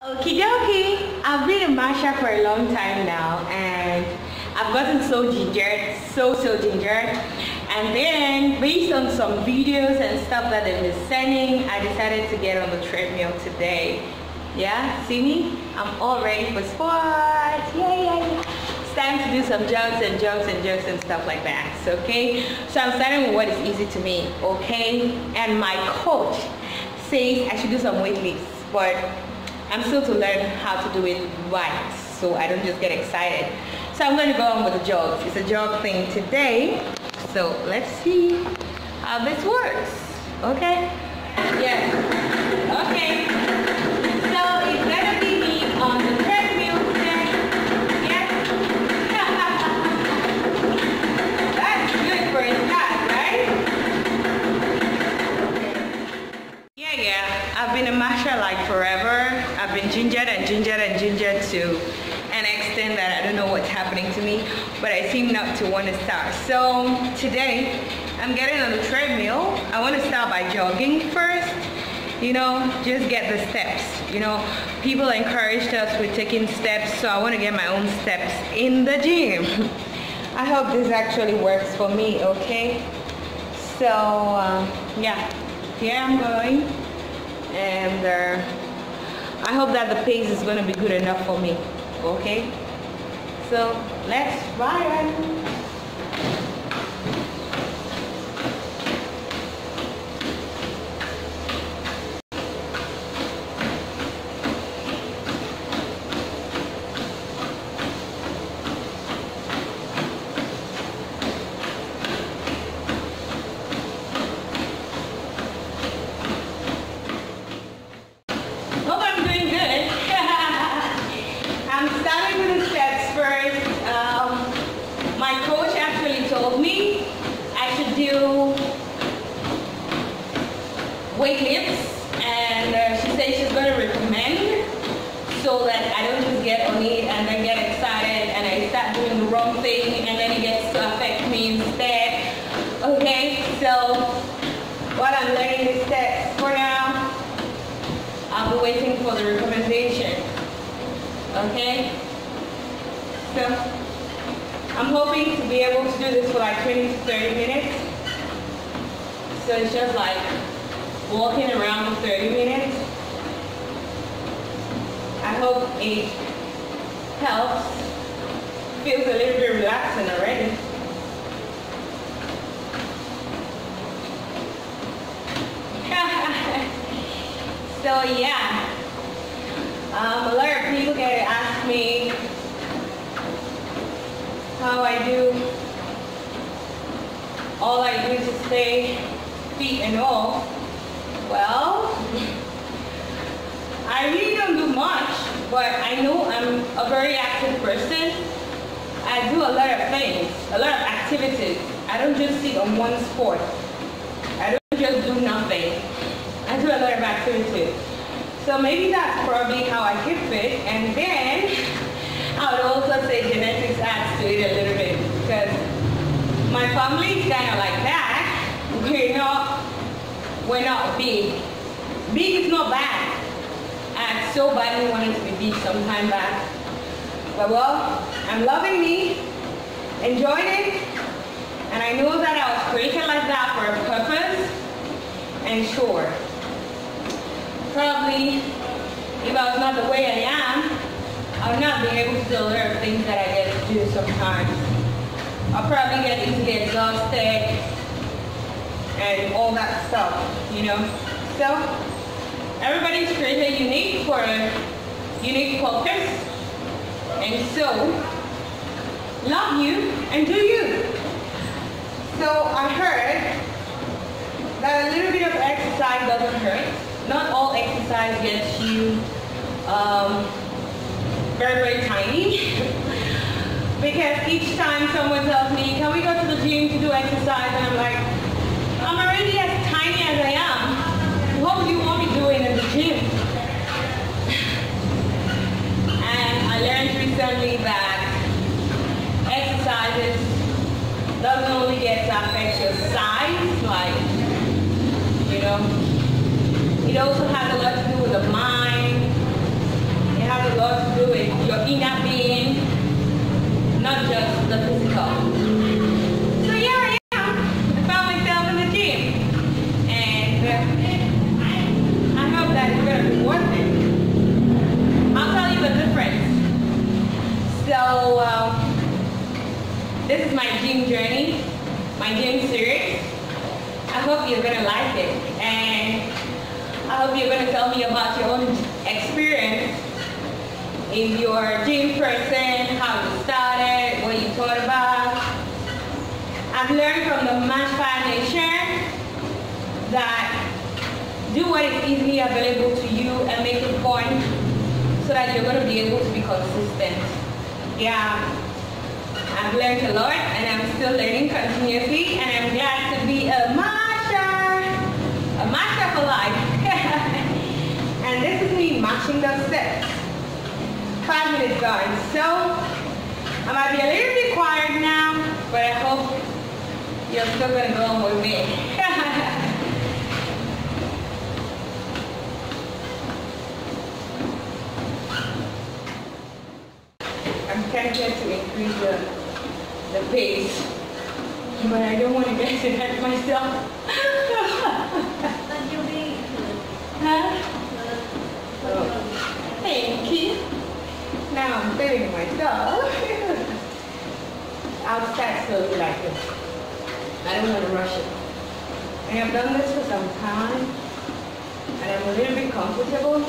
Okie dokie, I've been in Masha for a long time now and I've gotten so gingered, so so gingered and then based on some videos and stuff that they've been sending, I decided to get on the treadmill today. Yeah, see me? I'm all ready for sports. Yeah, yeah. It's time to do some jumps and jumps and jumps and stuff like that. Okay, so I'm starting with what is easy to me, okay? And my coach says I should do some weight lifts, but I'm still to learn how to do it right so I don't just get excited. So I'm going to go on with the jogs. It's a jog thing today. So let's see how this works. Okay? Yes. Okay. I've been a masher like forever. I've been gingered and gingered and gingered to an extent that I don't know what's happening to me, but I seem not to want to start. So today, I'm getting on the treadmill. I want to start by jogging first. You know, just get the steps. You know, people encouraged us with taking steps, so I want to get my own steps in the gym. I hope this actually works for me, okay? So, uh, yeah, here I'm going. And uh, I hope that the pace is going to be good enough for me okay? So let's ride Hope I'm doing good. I'm starting with the steps first. Um, my coach actually told me I should do weight lifts and uh, she said she's going to recommend so that I don't just get on it and then get excited and I start doing the wrong thing and then it gets to affect me instead. Okay, so while I'm learning the steps for now, I'll be waiting for the recommendation. Okay? So, I'm hoping to be able to do this for like 20 to 30 minutes. So it's just like walking around for 30 minutes. I hope it helps. Feels a little bit relaxing already. so yeah, um, a lot of people get to ask me how I do. All I do to stay fit and all. Well, I really don't do much, but I know I'm a very active person. I do a lot of things, a lot of activities. I don't just sit on one sport. I don't just do nothing. I do a lot of activities. So maybe that's probably how I keep fit. And then I would also say genetics adds to it a little bit because my family kind of like that. We're not, we're not big. Big is not bad. I so badly wanted to be big some time back. But well, I'm loving me, enjoying it, and I know that I was created like that for a purpose. And sure, probably if I was not the way I am, I would not be able to of things that I get to do sometimes. I'll probably get easily exhausted and all that stuff, you know. So everybody's created unique for a unique purpose. And so love you and do you. So I heard that a little bit of exercise doesn't hurt not all exercise gets you um, very, very tiny. because each time someone tells me, can we go to the gym to do exercise? And I'm like, I'm already as tiny as I am. What would you want me doing in the gym? And I learned recently that exercises doesn't only get to affect your size, like, you know, it also has a lot to do with the mind, It has a lot to do with your inner being, not just the physical. So here I am. I found myself in the gym. And uh, I hope that it's going to be worth it. I'll tell you the difference. So um, this is my gym journey, my gym series. I hope you're going to like it. And I hope you're going to tell me about your own experience if you're a gym person, how you started, what you thought about. I've learned from the Match Nation that do what is easily available to you and make it fun so that you're going to be able to be consistent. Yeah, I've learned a lot and I'm still learning continuously and I'm glad to be a master, a master for life. and this is me matching those steps five minutes gone. So I might be a little bit quiet now, but I hope you're still gonna go on with me. I'm tempted to increase the, pace, but I don't want to get it ahead myself. But you'll be huh? Oh, thank you. Now I'm feeling myself. I'll start slowly like this. I don't want to rush it. I have done this for some time and I'm a little bit comfortable.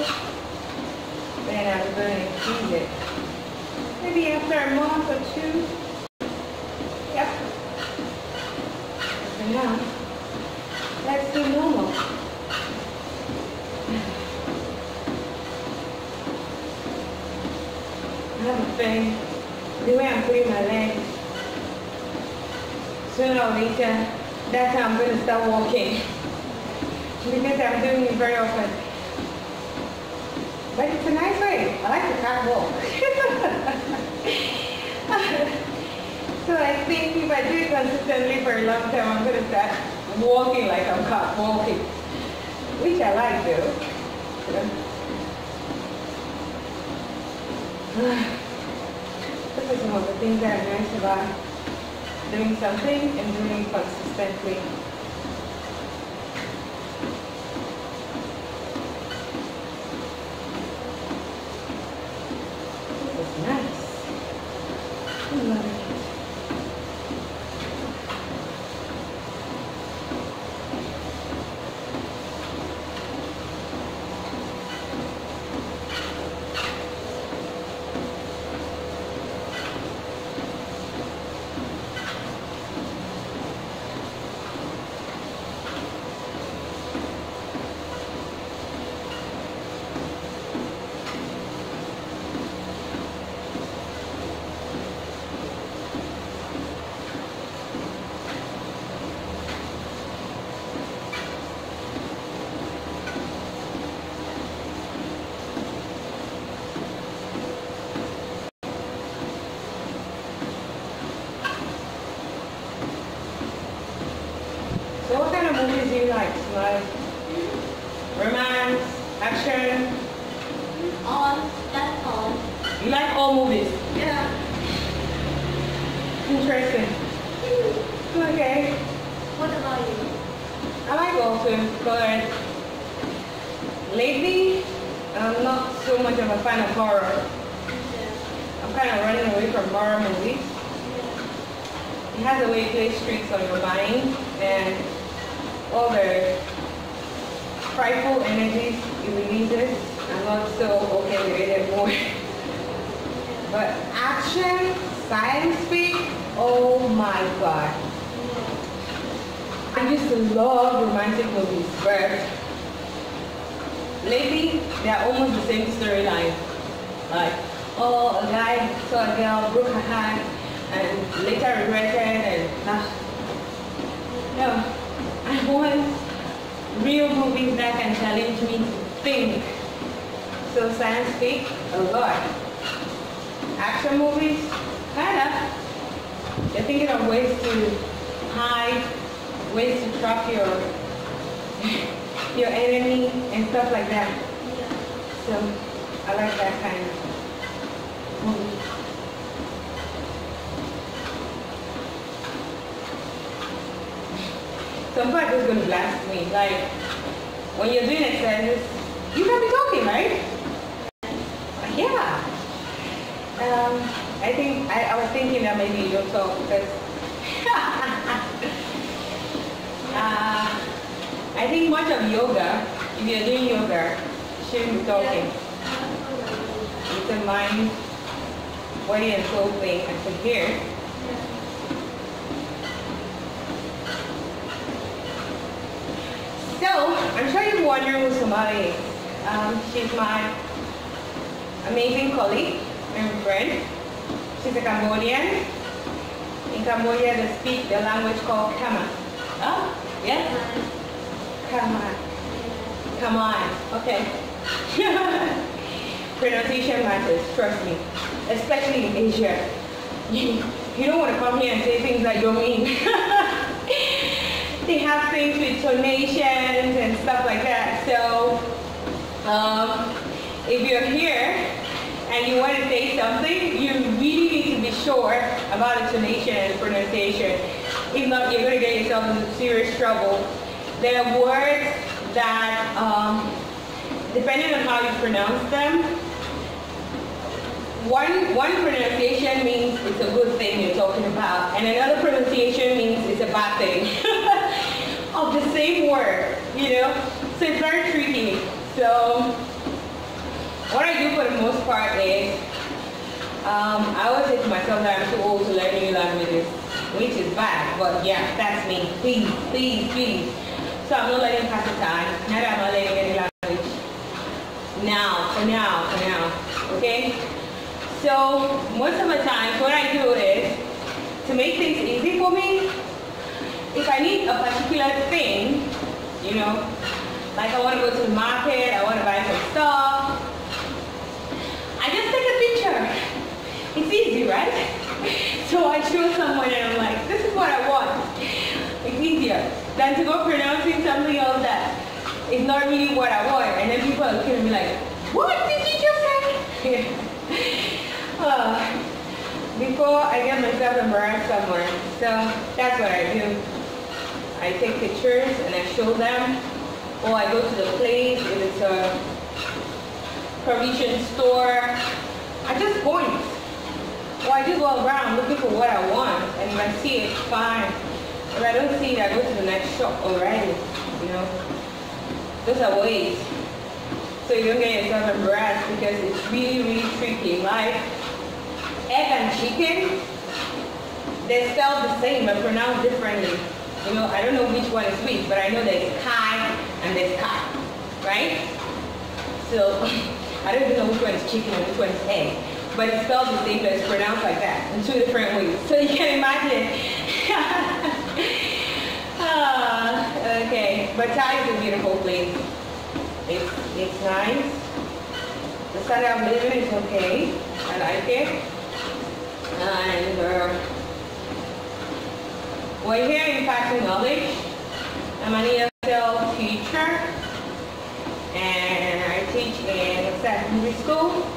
Then I'm going to increase it. Maybe after a month or two. For now, let's do normal. I have a thing. The way I'm putting my legs, sooner or later, that's how I'm going to start walking. Because I'm doing it very often. But it's a nice way. I like to cat walk. so I think if I do it consistently for a long time, I'm going to start walking like I'm cat walking. Which I like though. This is one of the things that are nice about doing something and doing it consistently. This is nice. I love it. So what kind of movies do you like? Like romance, action? all that's all. You like all movies? Yeah. Interesting. Okay. What about you? I like all too, lately I'm not so much of a fan of horror. I'm kind of running away from horror movies. It has a way it plays tricks on your mind and all the frightful energies it releases. I'm not so okay with it anymore. But action, science fic, oh my god. I used to love romantic movies, but lately they're almost the same storyline. Like, oh, a guy saw a girl, broke her heart, and later regretted, and ah. no, I want real movies that can challenge me to think. So science fic, a lot. Action movies, kinda. You're thinking of ways to hide, ways to trap your your enemy and stuff like that. So I like that kind of movie. Sometimes part gonna blast me. Like when you're doing exercises, you can be talking, right? Yeah. Um, I think I, I was thinking that maybe you'll talk because I think much of yoga, if you're doing yoga, shouldn't be talking. It's a mind, body and soul thing. I said here. So, I'm sure you're wondering who Somali is. Um, she's my amazing colleague and friend. She's a Cambodian. In Cambodia, they speak the language called Khmer. Oh, yes? Khmer. Come on. Okay. Pronunciation matters, trust me. Especially in Asia. You, you don't want to come here and say things that you don't mean. they have things with tonations and stuff like that. So um, if you're here and you want to say something, you really need to be sure about the tonation and the pronunciation. If not, you're going to get yourself into serious trouble. There are words that, um, depending on how you pronounce them, one, one pronunciation means it's a good thing you're talking about, and another pronunciation means it's a bad thing of the same word, you know? So it's very tricky. So what I do for the most part is, um, I always say to myself that I'm too old to learn new languages, which is bad, but yeah, that's me. Please, please, please. So I'm not letting pass the time. Learning any language. Now, for now, for now, okay? So most of the time, what I do is, to make things easy for me, if I need a particular thing, you know, like I want to go to the market, I want to buy some stuff, I just take a picture. It's easy, right? So I show someone and I'm like, this is what I want. It's easier than to go pronouncing something else that is not really what I want. And then people are looking at me like, what did you just say? uh, before I get myself embarrassed somewhere. So that's what I do. I take pictures and I show them. Or I go to the place, if it's a provision store, I just point. Or I just go around looking for what I want. And if I see it, fine. If I don't see it, I go to the next shop already. You know? Those are ways. So you don't get yourself embarrassed because it's really, really tricky. Like egg and chicken, they're spelled the same but pronounced differently. You know, I don't know which one is which, but I know there's kai and there's kai, right? So I don't even know which one is chicken and which one is egg. But it's spelled the same, but it's pronounced like that in two different ways. So you can imagine. ah, okay, but Thai is a beautiful place. It's, it's nice. The standard of living is okay. I like it. And uh, we're here in Passing Knowledge. I'm an ESL teacher and I teach in a secondary school.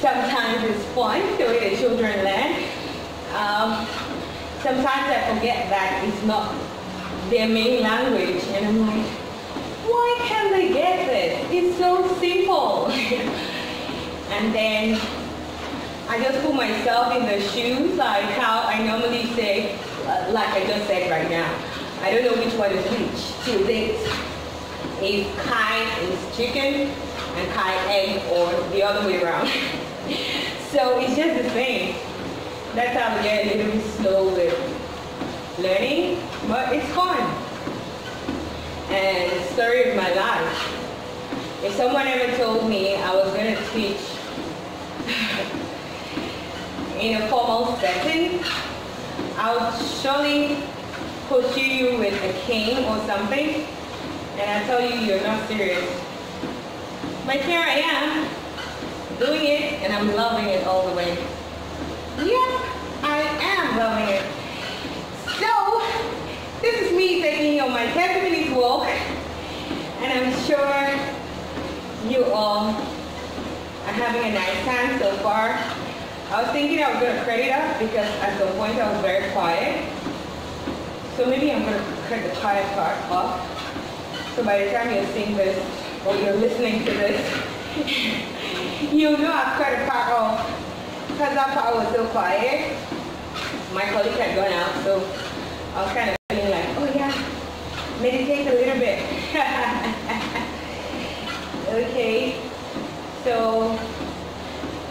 Sometimes it's fun the way the children learn. Um, sometimes I forget that it's not their main language and I'm like, why can't they get it? It's so simple. and then I just put myself in the shoes like how I normally say, uh, like I just said right now. I don't know which one is which till date. If Kai is chicken and Kai egg or the other way around. so it's just the same. That's how we get a little bit slow with learning, but it's fun. And story of my life. If someone ever told me I was going to teach in a formal setting, I would surely pursue you with a cane or something, and I tell you you're not serious. But here I am, doing it, and I'm loving it all the way. Yep, I am loving it. So, this is me taking you on my 10 minutes walk, and I'm sure you all are having a nice time so far. I was thinking I was going to cut it up because at the point I was very quiet. So maybe I'm going to cut the quiet part off. So by the time you're seeing this or you're listening to this, you know I've cut the part off because that part was so quiet. My colleague had gone out, so I was kind of feeling like, oh yeah, meditate a little bit. Okay, so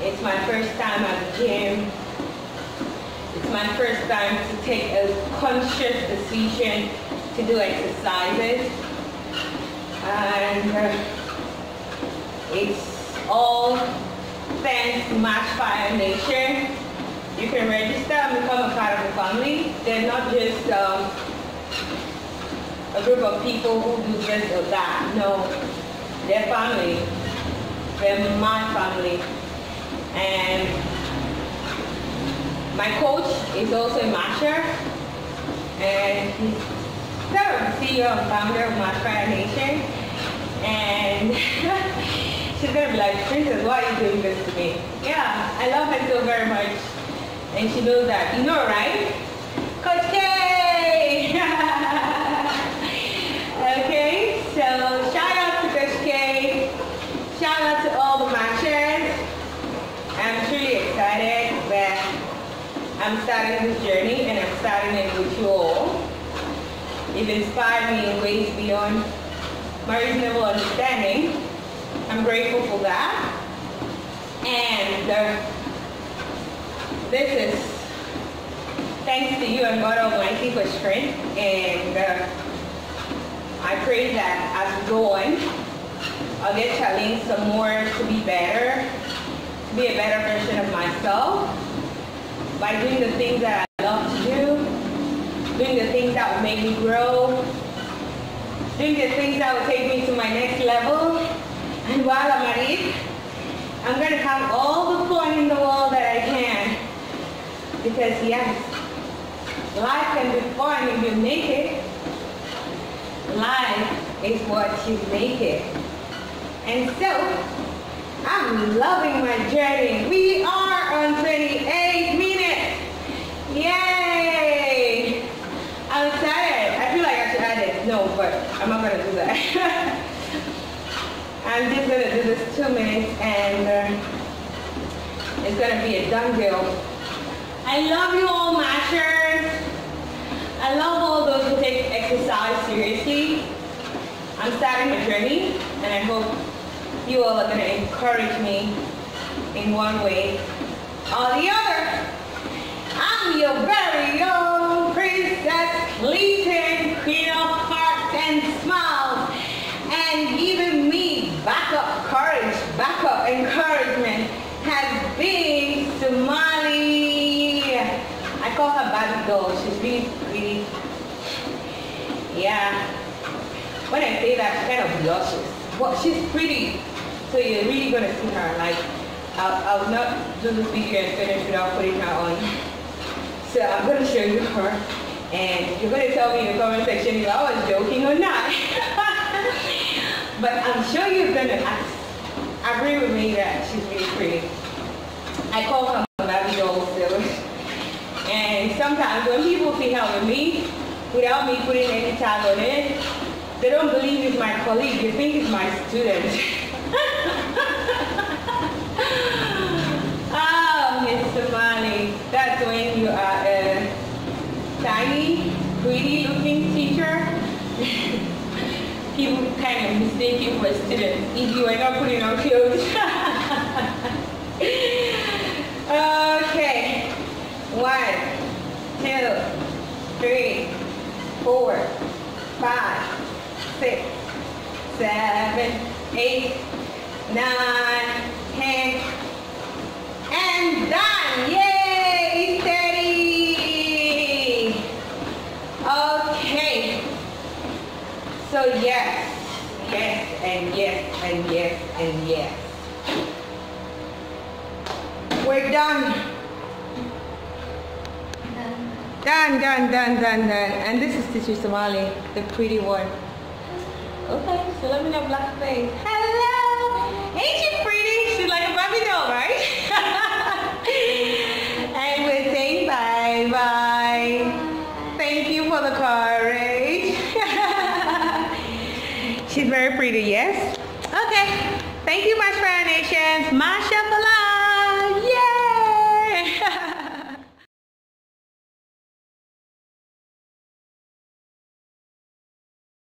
it's my first time at the gym. It's my first time to take a conscious decision to do exercises. And uh, it's all thanks to Matchfire Nation. You can register and become a part of the family. They're not just um, a group of people who do this or that. No, they're family. They're my family. And my coach is also a matcher. And he's the CEO and founder of Matchfire Nation. And she's gonna be like, Princess, why are you doing this to me? Yeah, I love her so very much. And she knows that. You know, right? Coach K! okay, so shout out to Coach K. Shout out to all the matchers. I'm truly excited that I'm starting this journey and I'm starting it with you all. You've inspired me in ways beyond my reasonable understanding. I'm grateful for that. And uh, this is thanks to you and God Almighty for strength. And uh, I pray that as we go on, I'll get challenged some more to be better, to be a better version of myself by doing the things that I love to do, doing the things that will make me grow, doing the things that will take me to my next level. And while I'm at it, I'm going to have all the fun in the world that I can. Because yes, life can be fun if you make it. Life is what you make it. And so, I'm loving my journey. We are on 28 minutes. Yay! I'm excited. I feel like I should add it. No, but I'm not to do that. I'm just to do this two minutes and uh, it's to be a done deal. I love you all mashers. I love all those who take exercise seriously. I'm starting my journey and I hope you all are to encourage me in one way or the other. I'm your very own Princess Clitin, Queen of Hearts and Smiles, and giving me backup courage, backup encouragement has been Somali. I call Barbie. She's really pretty. Yeah. When I say that, she kind of blushes. But she's pretty. So you're really to see her. Like, I'll, I'll not do this video and finish without putting her on. So I'm to show you her. And you're to tell me in the comment section if I was joking or not. but I'm sure you're to agree with me that she's really pretty. I call her Barbie doll still. And sometimes when people her with me, without me putting any tag on it, they don't believe it's my colleague. They think it's my student. oh, Miss Somali. That's when you are a tiny, pretty looking teacher. People kind of mistake you for a student if you are not putting on clothes. okay. One, two, three, four, five, six, seven, eight, nine, ten, and done. Yay! Steady. Okay. So yes, yes, and yes, and yes, and yes. We're done. Done, done, done, done, done. And this is Teacher Somali, the pretty one. Okay, so let me know black face. Hello! Ain't she pretty? She's like a Barbie doll, right? and we're saying bye-bye. Thank you for the courage. She's very pretty, yes? Okay. Thank you, my Fire Nations. Masha